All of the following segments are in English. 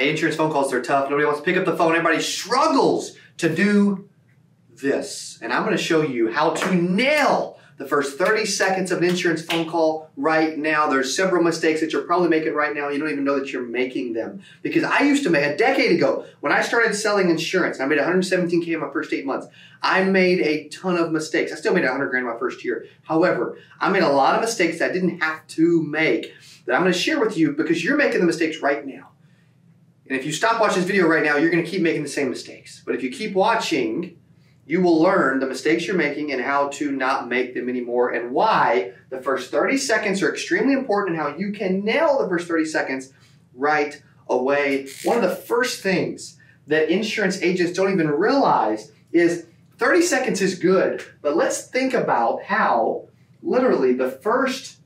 Hey, insurance phone calls are tough. Nobody wants to pick up the phone. Everybody struggles to do this. And I'm going to show you how to nail the first 30 seconds of an insurance phone call right now. There's several mistakes that you're probably making right now. You don't even know that you're making them. Because I used to make, a decade ago, when I started selling insurance, I made 117K in my first eight months. I made a ton of mistakes. I still made 100 grand in my first year. However, I made a lot of mistakes that I didn't have to make that I'm going to share with you because you're making the mistakes right now. And if you stop watching this video right now, you're going to keep making the same mistakes. But if you keep watching, you will learn the mistakes you're making and how to not make them anymore and why the first 30 seconds are extremely important and how you can nail the first 30 seconds right away. One of the first things that insurance agents don't even realize is 30 seconds is good, but let's think about how literally the first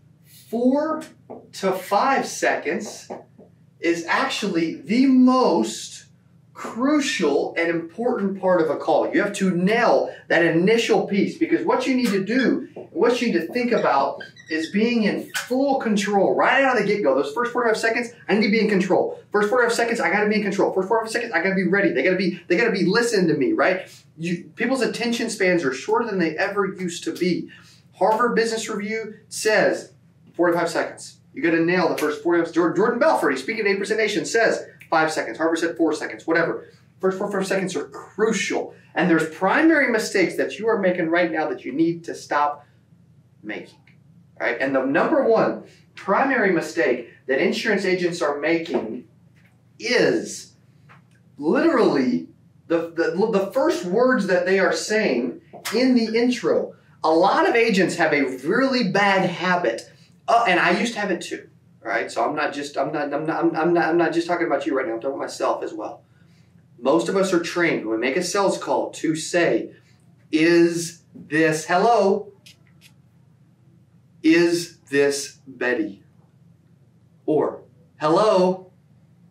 four to five seconds is actually the most crucial and important part of a call. You have to nail that initial piece because what you need to do, what you need to think about is being in full control right out of the get-go. Those first 45 seconds, I need to be in control. First 45 seconds, I gotta be in control. First 45 seconds, I gotta be ready. They gotta be, they gotta be listening to me, right? You, people's attention spans are shorter than they ever used to be. Harvard Business Review says 45 seconds. You gotta nail the first 45 Jordan Belfort, speaking at 8% Nation, says five seconds. Harvard said four seconds, whatever. First four, four seconds are crucial. And there's primary mistakes that you are making right now that you need to stop making. Right? And the number one primary mistake that insurance agents are making is literally the, the, the first words that they are saying in the intro. A lot of agents have a really bad habit, uh, and I used to have it too right? So I'm not just I'm not I'm not I'm not I'm not just talking about you right now. I'm talking about myself as well. Most of us are trained when we make a sales call to say, "Is this hello? Is this Betty?" Or, "Hello,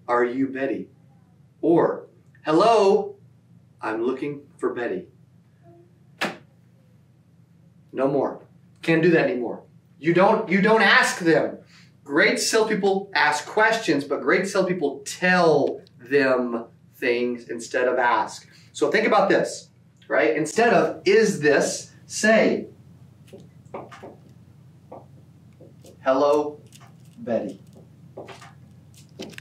are you Betty?" Or, "Hello, I'm looking for Betty." No more. Can't do that anymore. You don't you don't ask them Great salespeople ask questions, but great salespeople tell them things instead of ask. So think about this, right? Instead of is this, say, hello, Betty.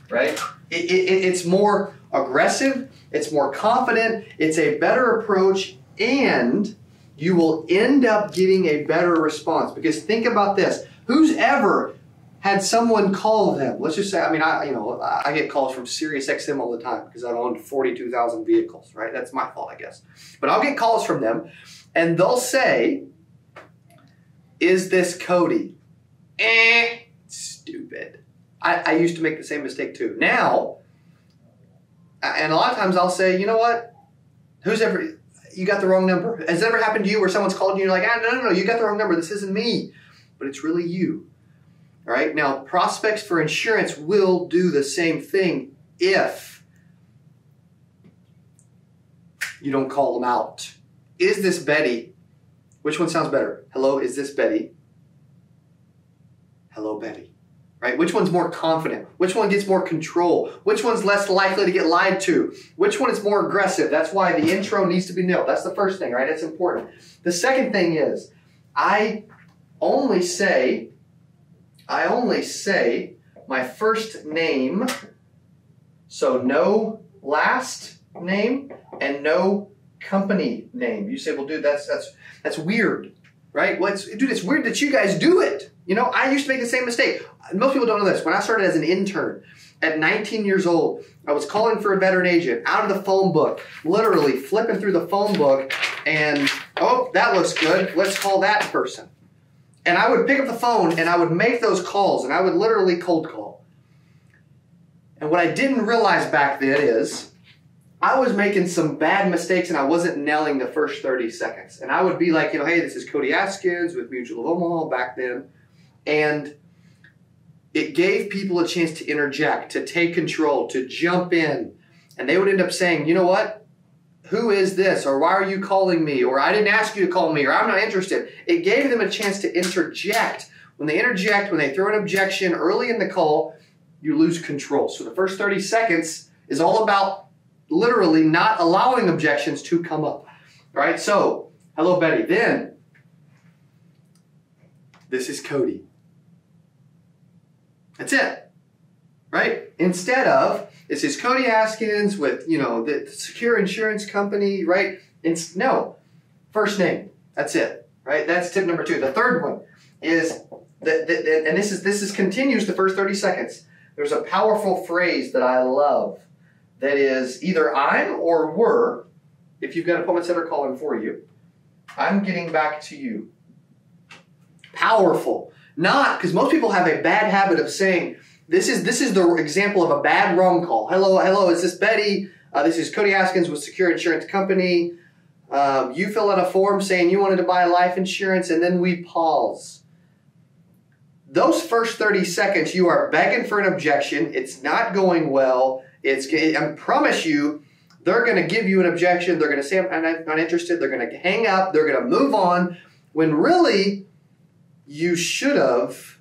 Right? It, it, it's more aggressive, it's more confident, it's a better approach, and you will end up getting a better response. Because think about this who's ever had someone call them, let's just say, I mean, I you know, I get calls from Sirius XM all the time because I've owned 42,000 vehicles, right? That's my fault, I guess. But I'll get calls from them and they'll say, is this Cody? Eh, stupid. I, I used to make the same mistake too. Now, and a lot of times I'll say, you know what? Who's ever, you got the wrong number. Has it ever happened to you where someone's called you and you're like, ah, no, no, no, you got the wrong number. This isn't me. But it's really you all right, now prospects for insurance will do the same thing if you don't call them out. Is this Betty? Which one sounds better? Hello, is this Betty? Hello, Betty. Right? Which one's more confident? Which one gets more control? Which one's less likely to get lied to? Which one is more aggressive? That's why the intro needs to be nailed. That's the first thing, right? That's important. The second thing is, I only say I only say my first name, so no last name and no company name. You say, well, dude, that's that's that's weird, right? Well, it's, dude, it's weird that you guys do it. You know, I used to make the same mistake. Most people don't know this. When I started as an intern at 19 years old, I was calling for a veteran agent out of the phone book, literally flipping through the phone book, and oh, that looks good. Let's call that person. And I would pick up the phone and I would make those calls and I would literally cold call. And what I didn't realize back then is I was making some bad mistakes and I wasn't nailing the first 30 seconds. And I would be like, you know, hey, this is Cody Askins with Mutual of Omaha back then. And it gave people a chance to interject, to take control, to jump in. And they would end up saying, you know what? who is this? Or why are you calling me? Or I didn't ask you to call me, or I'm not interested. It gave them a chance to interject. When they interject, when they throw an objection early in the call, you lose control. So the first 30 seconds is all about literally not allowing objections to come up. All right, so hello, Betty. Then, this is Cody. That's it. Right? Instead of, this is Cody Askins with, you know, the secure insurance company, right? It's no. First name. That's it. Right? That's tip number two. The third one is that, and this is this is continues the first 30 seconds. There's a powerful phrase that I love that is either I'm or were, if you've got a appointment center calling for you, I'm getting back to you. Powerful. Not because most people have a bad habit of saying, this is this is the example of a bad wrong call. Hello, hello, is this Betty? Uh, this is Cody Askins with Secure Insurance Company. Um, you fill out a form saying you wanted to buy life insurance, and then we pause. Those first 30 seconds, you are begging for an objection. It's not going well. It's I promise you, they're going to give you an objection. They're going to say, I'm not interested. They're going to hang up. They're going to move on when really you should have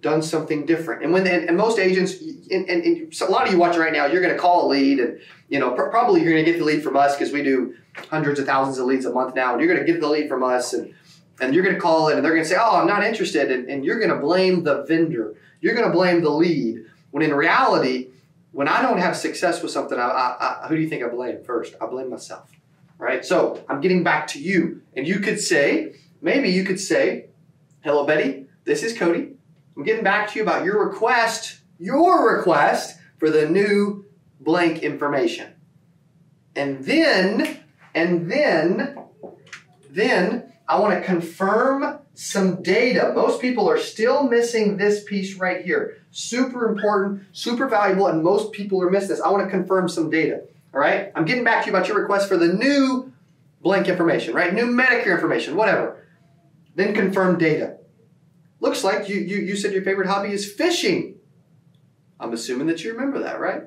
done something different. And when and, and most agents, and, and, and so a lot of you watching right now, you're going to call a lead, and you know pr- probably you're going to get the lead from us because we do hundreds of thousands of leads a month now, and you're going to get the lead from us, and and you're going to call it, and they're going to say, oh, I'm not interested, and, and you're going to blame the vendor, you're going to blame the lead, when in reality, when I don't have success with something, I, I, I, who do you think I blame first? I blame myself, right? So I'm getting back to you, and you could say, maybe you could say, hello, Betty, this is Cody. I'm getting back to you about your request, your request for the new blank information. And then, and then, then I want to confirm some data. Most people are still missing this piece right here. Super important, super valuable, and most people are missing this. I want to confirm some data. All right? I'm getting back to you about your request for the new blank information, right? New Medicare information, whatever. Then confirm data. Looks like you, you, you said your favorite hobby is fishing. I'm assuming that you remember that, right?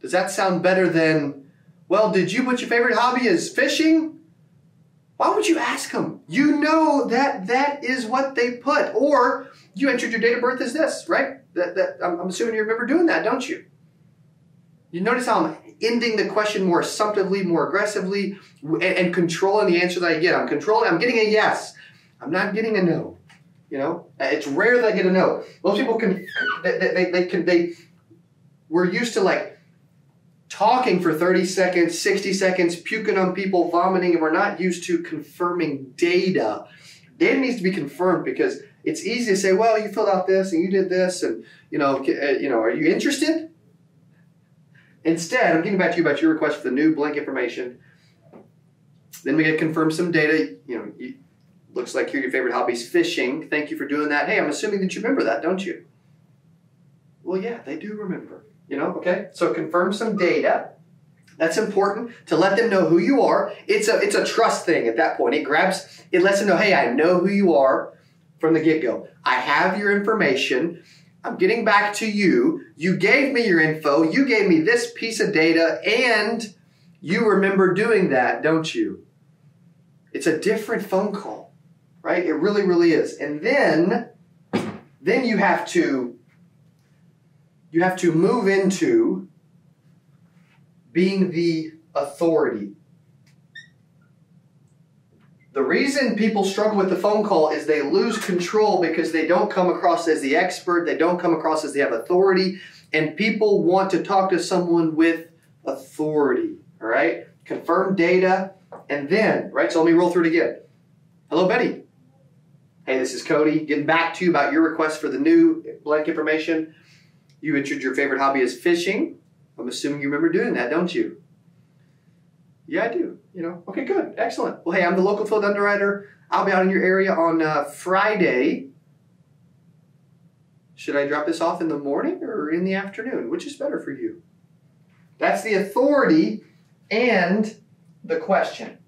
Does that sound better than, well, did you put your favorite hobby is fishing? Why would you ask them? You know that that is what they put. Or you entered your date of birth as this, right? That, that I'm, I'm assuming you remember doing that, don't you? You notice how I'm ending the question more assumptively, more aggressively, and, and controlling the answer that I get. I'm controlling, I'm getting a yes. I'm not getting a no. You know, uh, it's rare that I get a no. Most people can, they, they, they can, they, we're used to like talking for 30 seconds, 60 seconds, puking on people, vomiting, and we're not used to confirming data. Data needs to be confirmed because it's easy to say, well, you filled out this and you did this, and you know, uh, you know, are you interested? Instead, I'm getting back to you about your request for the new blank information. Then we get confirm some data. You know, you, Looks like your favorite hobby is fishing. Thank you for doing that. Hey, I'm assuming that you remember that, don't you? Well, yeah, they do remember. You know, okay? So confirm some data. That's important to let them know who you are. It's a it's a trust thing at that point. It grabs, it lets them know, hey, I know who you are from the get-go. I have your information. I'm getting back to you. You gave me your info. You gave me this piece of data, and you remember doing that, don't you? It's a different phone call right? It really, really is. And then, then you have to, you have to move into being the authority. The reason people struggle with the phone call is they lose control because they don't come across as the expert, they don't come across as they have authority, and people want to talk to someone with authority. All right? Confirm data, and then, right? So let me roll through it again. Hello, Betty. Hey, this is Cody. Getting back to you about your request for the new blank information. You entered your favorite hobby is fishing. I'm assuming you remember doing that, don't you? Yeah, I do. You know. Okay, good, excellent. Well, hey, I'm the local field underwriter. I'll be out in your area on uh, Friday. Should I drop this off in the morning or in the afternoon? Which is better for you? That's the authority and the question.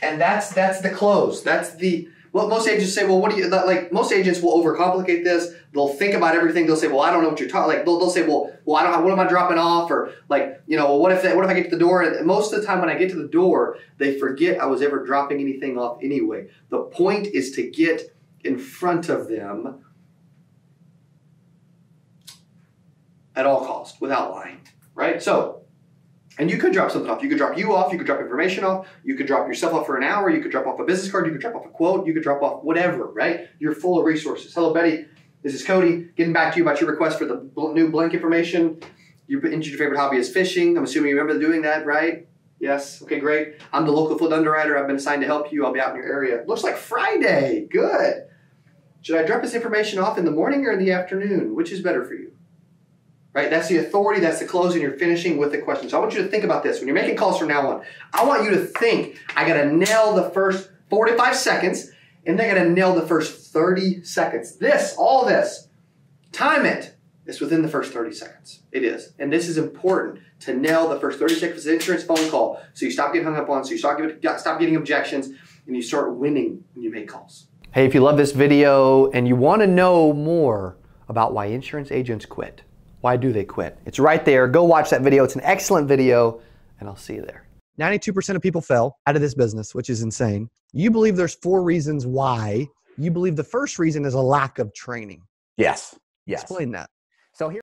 And that's that's the close. That's the well, most agents say, well, what do you, like, most agents will overcomplicate this. They'll think about everything. They'll say, well, I don't know what you're talking, like, they'll, they'll say, well, well, I don't, what am I dropping off? Or like, you know, well, what if, they, what if I get to the door? And most of the time when I get to the door, they forget I was ever dropping anything off anyway. The point is to get in front of them at all cost without lying, right? So, and you could drop something off. You could drop you off. You could drop information off. You could drop yourself off for an hour. You could drop off a business card. You could drop off a quote. You could drop off whatever, right? You're full of resources. Hello, Betty. This is Cody. Getting back to you about your request for the bl- new blank information. Your, your favorite hobby is fishing. I'm assuming you remember doing that, right? Yes. Okay, great. I'm the local field underwriter. I've been assigned to help you. I'll be out in your area. Looks like Friday. Good. Should I drop this information off in the morning or in the afternoon? Which is better for you? Right? That's the authority, that's the closing. You're finishing with the question. So I want you to think about this. When you're making calls from now on, I want you to think, I got to nail the first 45 seconds, and then I got to nail the first 30 seconds. This, all this, time it. It's within the first 30 seconds. It is. And this is important to nail the first 30 seconds of the insurance phone call so you stop getting hung up on, so you stop, stop getting objections, and you start winning when you make calls. Hey, if you love this video and you want to know more about why insurance agents quit, why do they quit? It's right there. Go watch that video. It's an excellent video, and I'll see you there. 92% of people fell out of this business, which is insane. You believe there's four reasons why. You believe the first reason is a lack of training. Yes. Yes. Explain that.